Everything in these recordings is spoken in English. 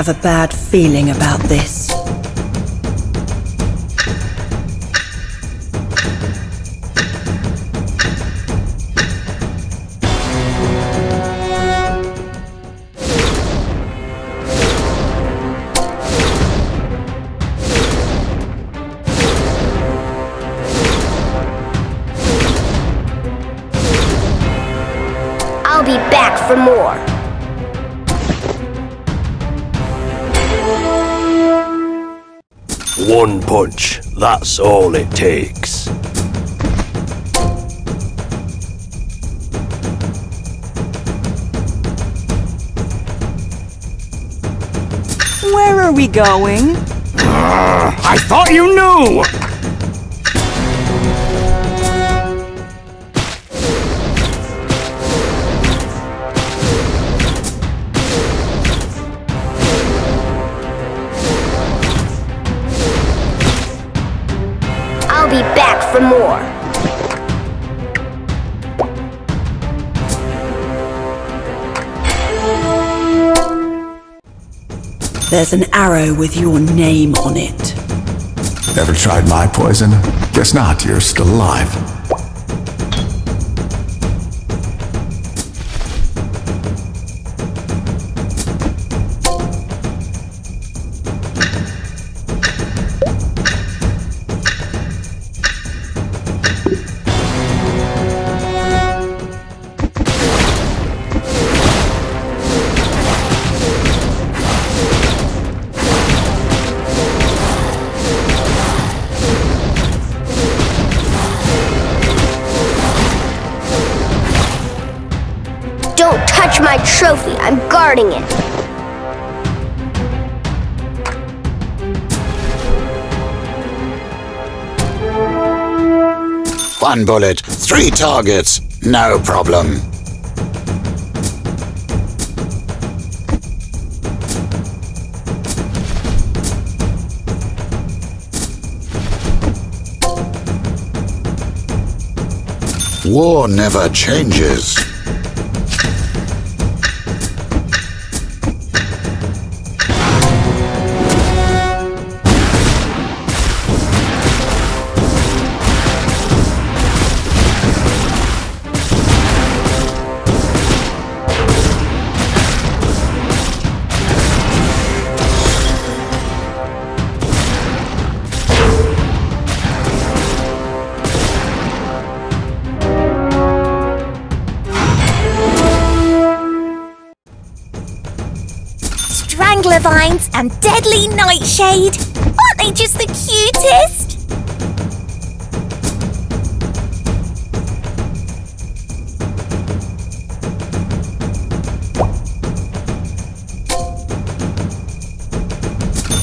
Have a bad feeling about this. One punch, that's all it takes. Where are we going? Ah, I thought you knew! There's an arrow with your name on it. Ever tried my poison? Guess not, you're still alive. Touch my trophy. I'm guarding it. One bullet, three targets, no problem. War never changes. And deadly nightshade. Aren't they just the cutest?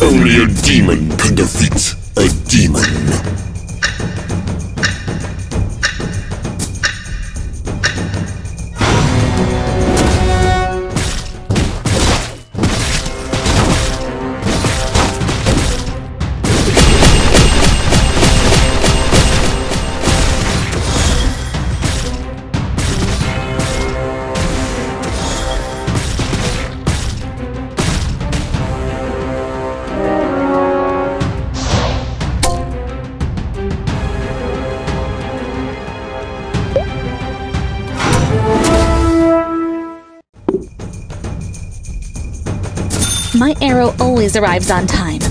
Only a demon can defeat Always arrives on time.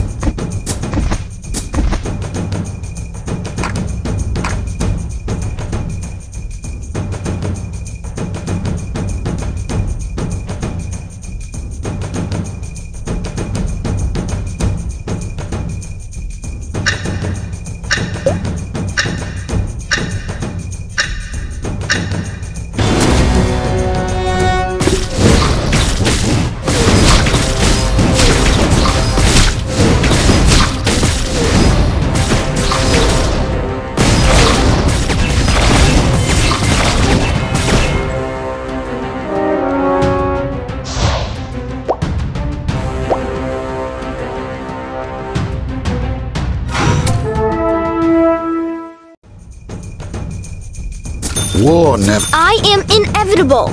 Never. I am inevitable.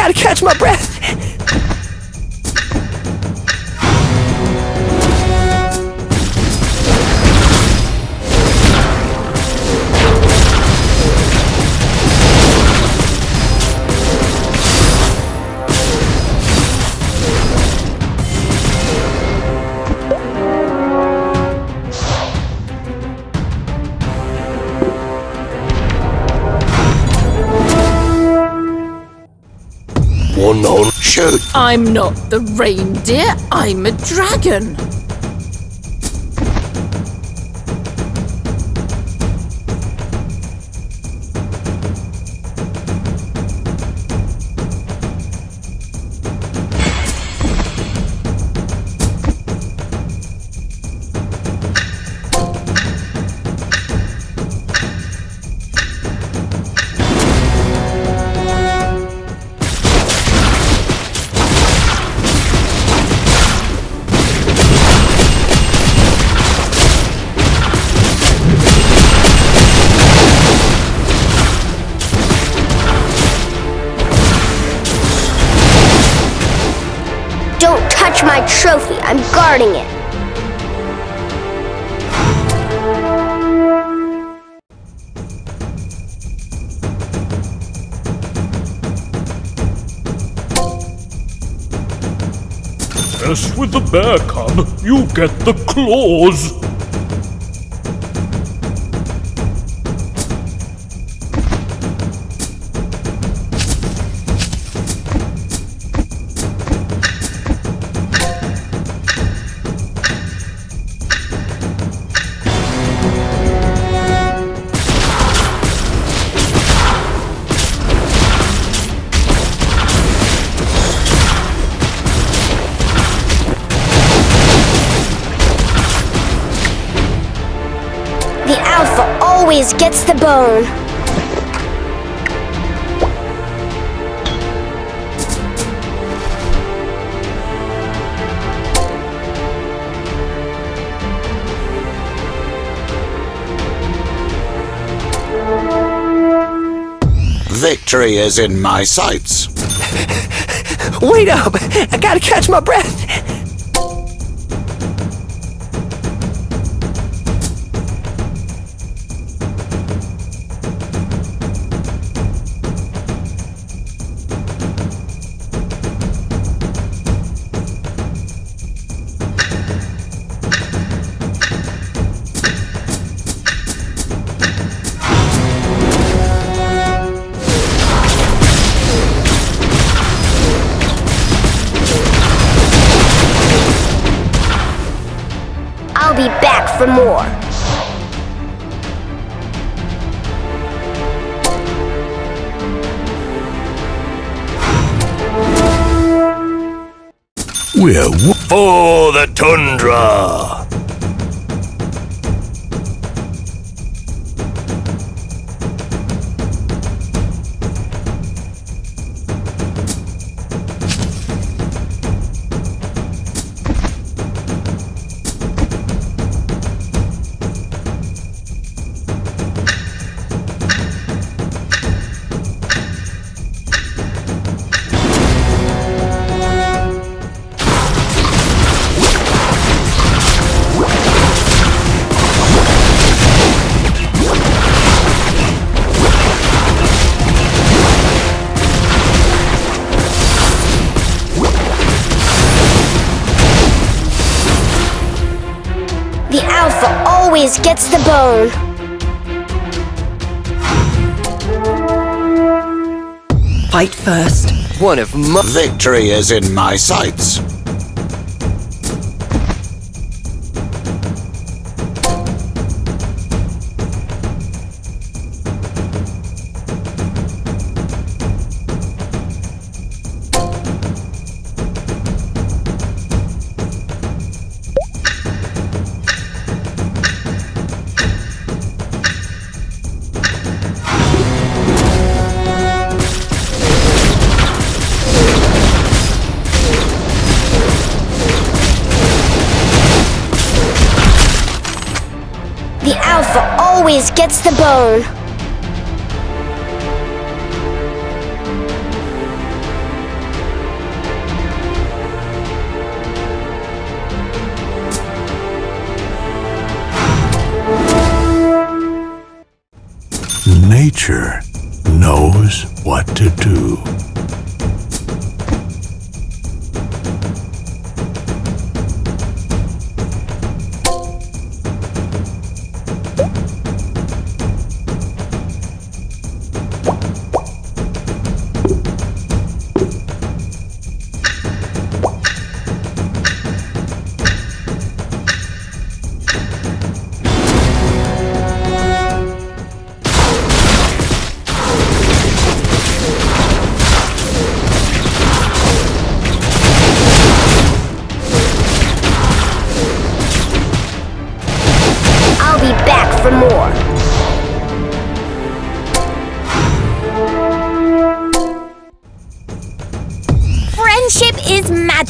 Gotta catch my breath! Shoot! I'm not the reindeer, I'm a dragon. Bear cub, you get the claws. Gets the bone. Victory is in my sights. Wait up! I gotta catch my breath! For more. We're w- for the tundra. Fight first. One of my. Victory is in my sights. What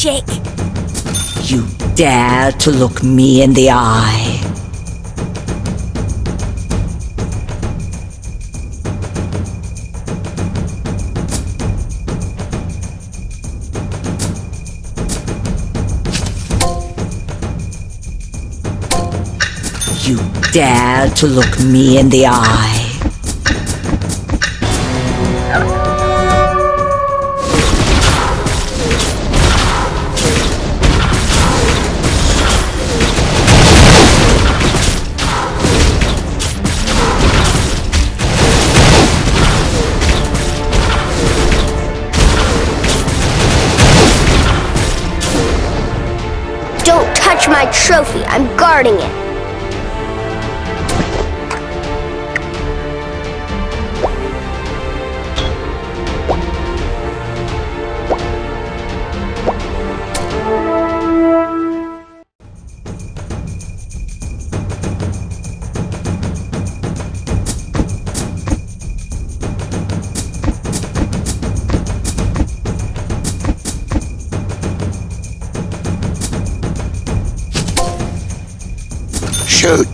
magic. You dare to look me in the eye. You dare to look me in the eye. I'm it.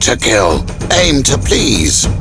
To kill. Aim to please.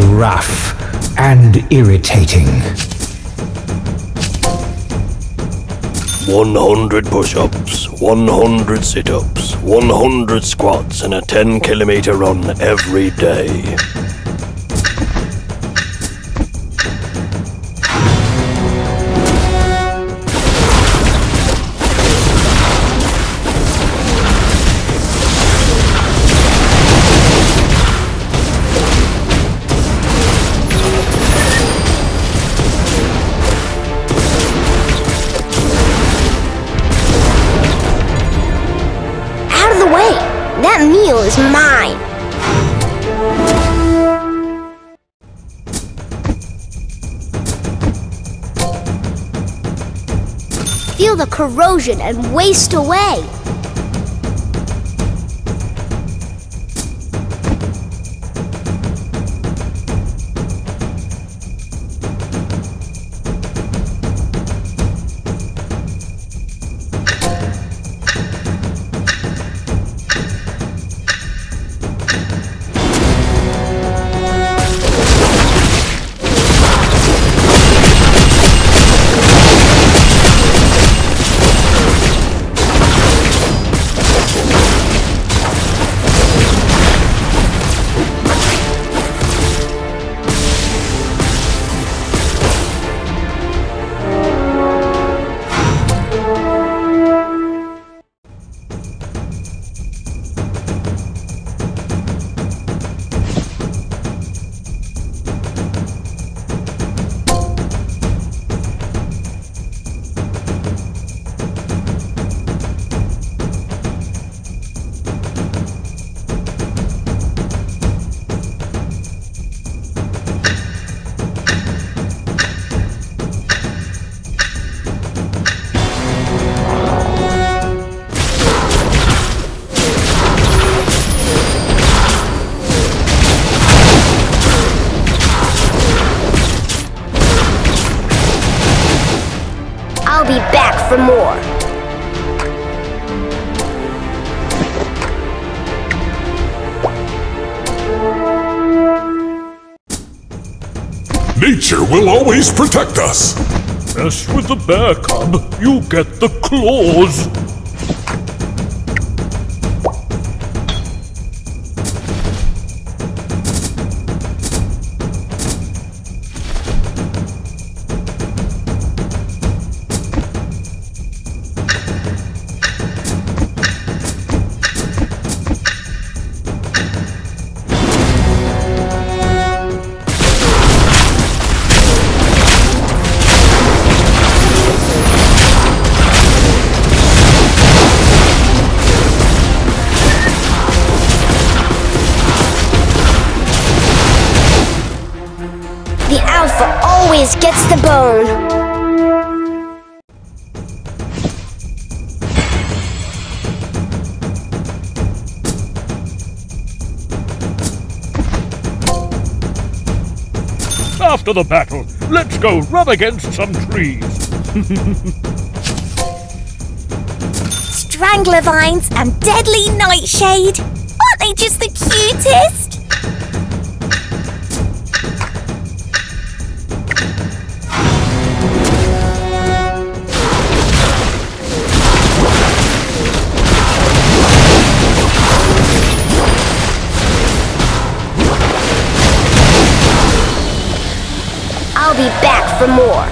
And rough and irritating. 100 push ups, 100 sit ups, 100 squats, and a 10 kilometer run every day. Corrosion and waste away. Nature will always protect us. Mess with the bear cub, you get the claws. After the battle, let's go rub against some trees. Strangler vines and deadly nightshade. Aren't they just the cutest? For more.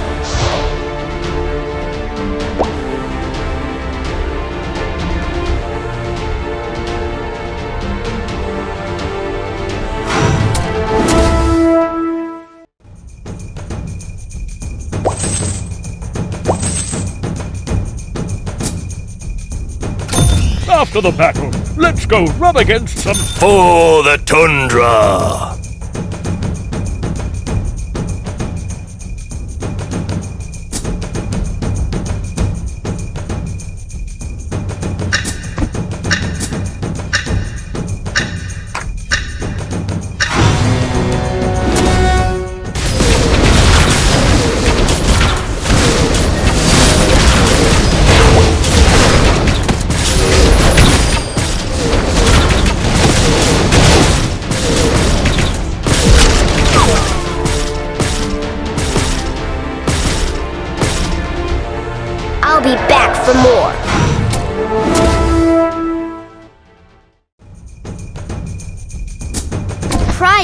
After the battle, let's go rub against some. For the tundra!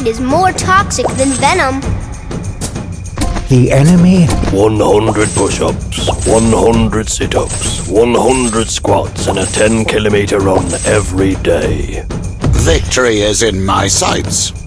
Pride is more toxic than venom. The enemy 100 push ups, 100 sit ups, 100 squats, and a 10 kilometer run every day. Victory is in my sights.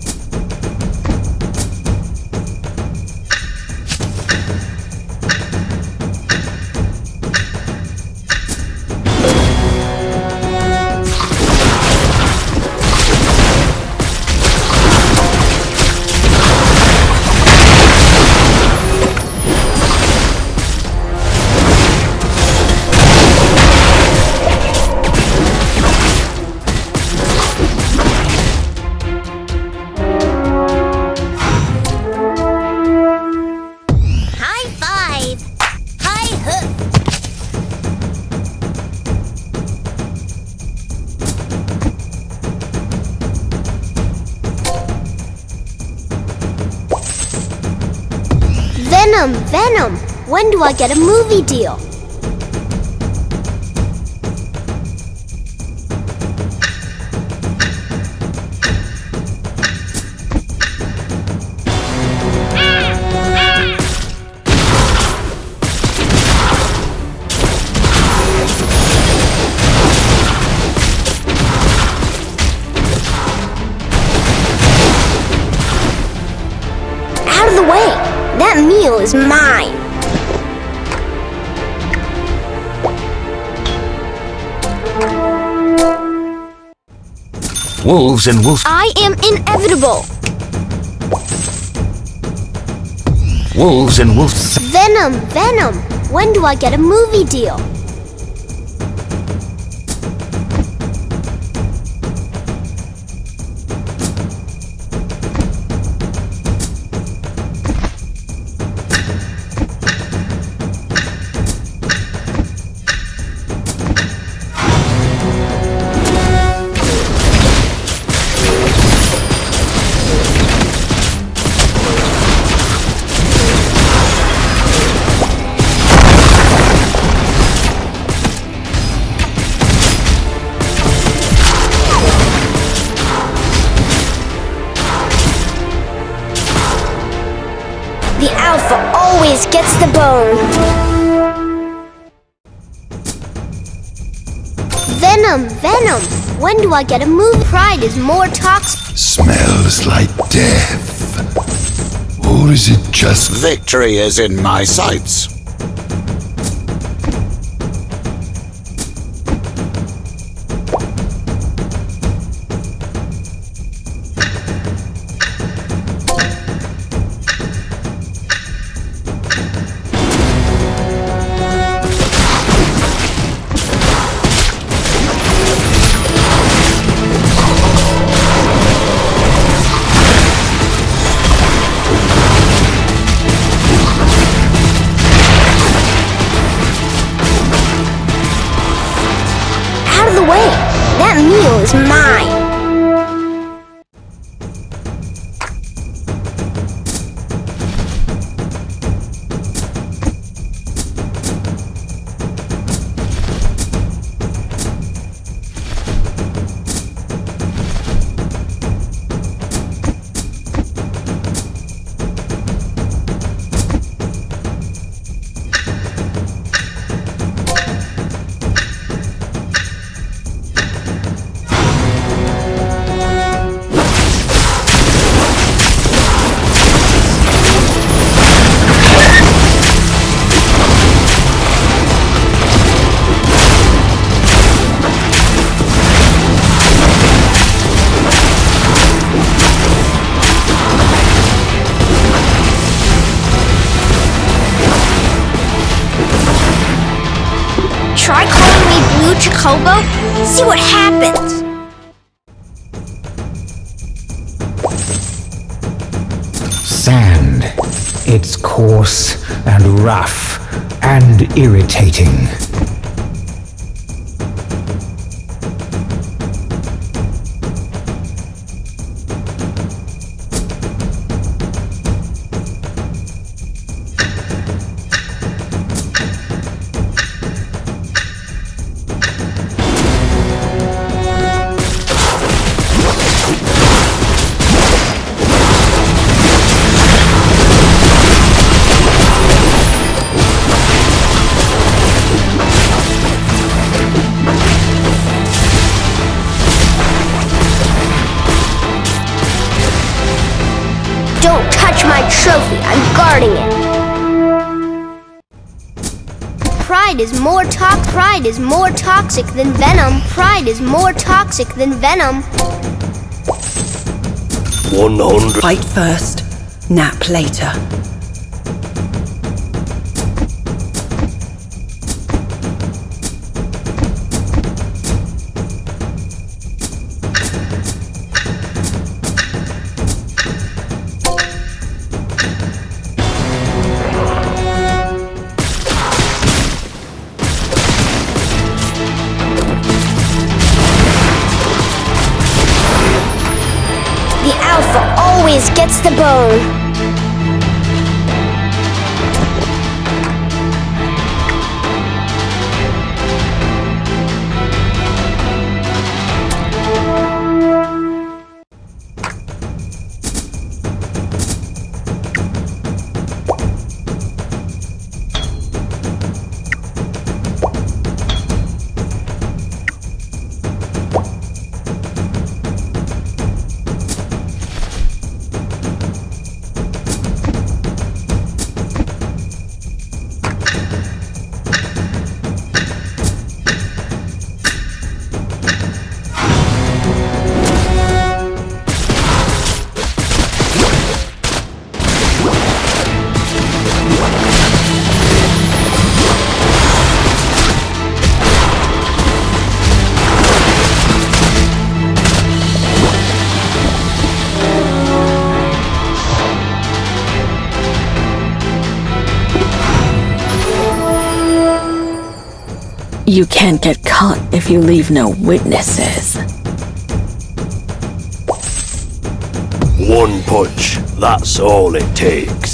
Venom, Venom, when do I get a movie deal? Wolves and wolf. I am inevitable! Wolves and wolves. Venom, Venom, when do I get a movie deal? When do I get a move? Pride is more toxic. Smells like death. Or is it just Victory is in my sights. It's coarse and rough and irritating. Pride is more to- Pride is more toxic than venom. Pride is more toxic than venom. 100. Fight first, nap later. The bone. You can't get caught if you leave no witnesses. One punch, that's all it takes.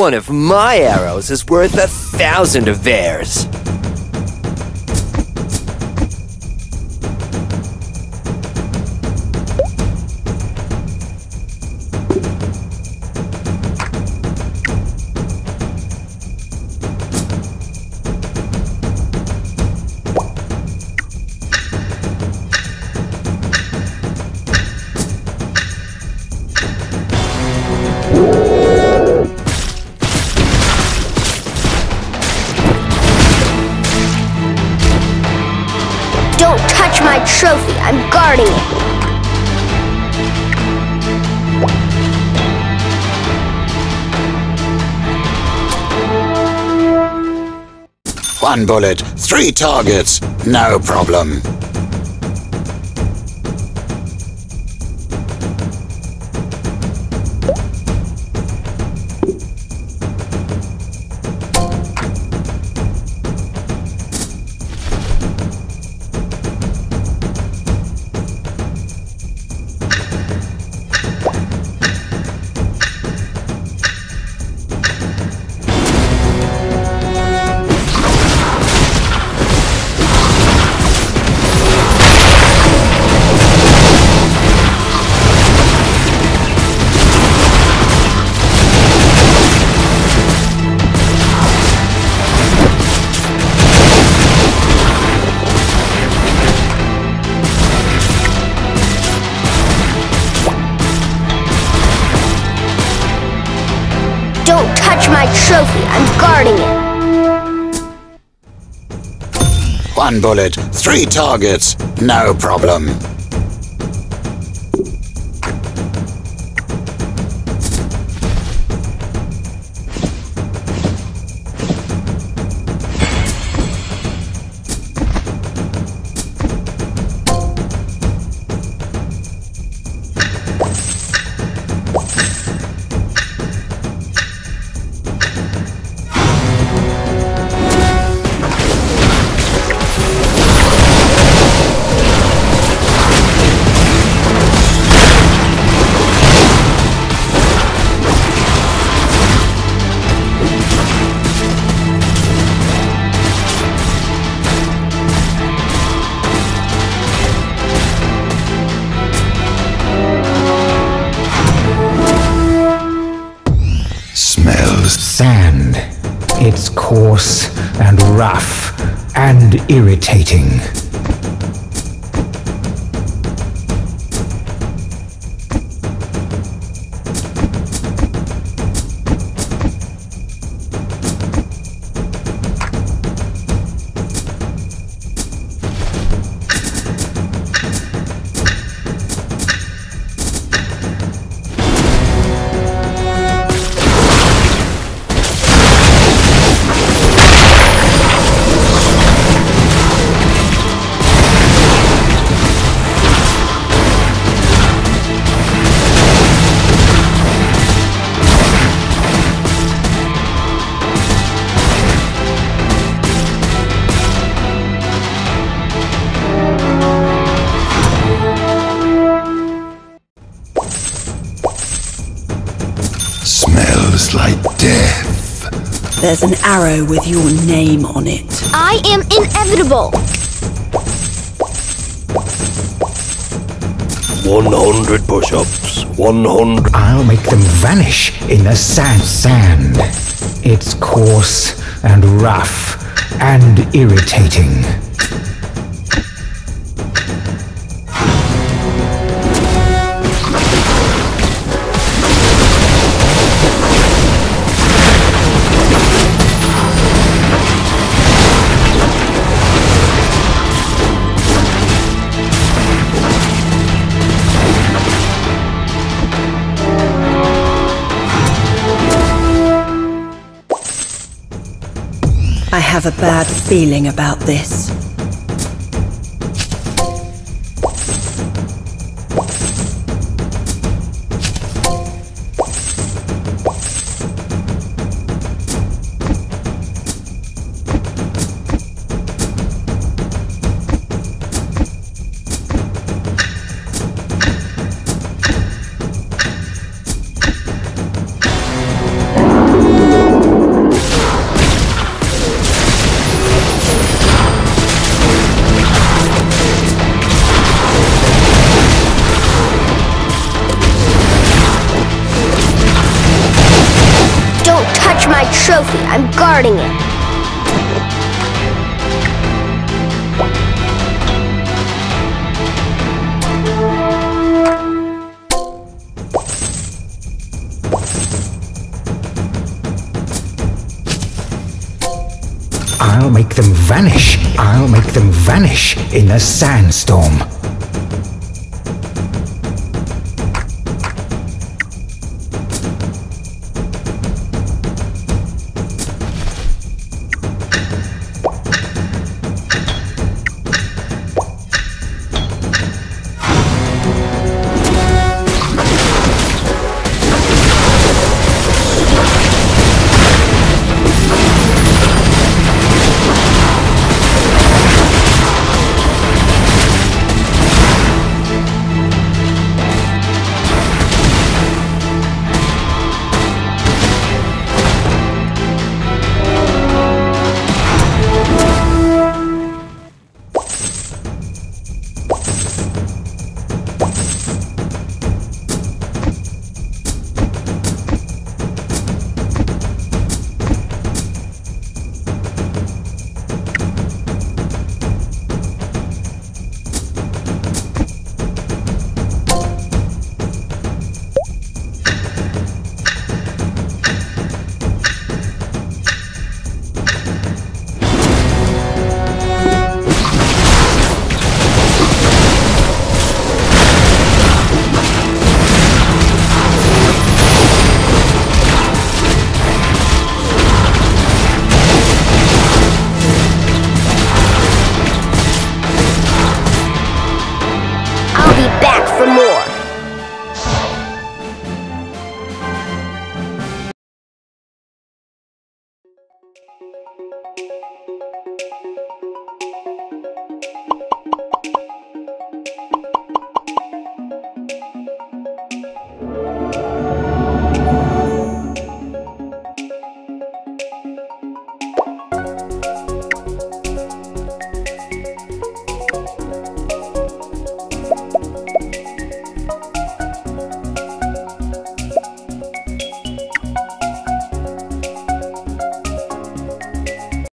One of my arrows is worth a thousand of theirs. My trophy, I'm guarding it! One bullet, three targets, no problem. Touch my trophy, I'm guarding it! One bullet, three targets, no problem. Irritating. There's an arrow with your name on it. I am inevitable. 100 push ups. 100. I'll make them vanish in the sand. Sand. It's coarse and rough and irritating. Have a bad feeling about this. Them vanish. I'll make them vanish in a sandstorm.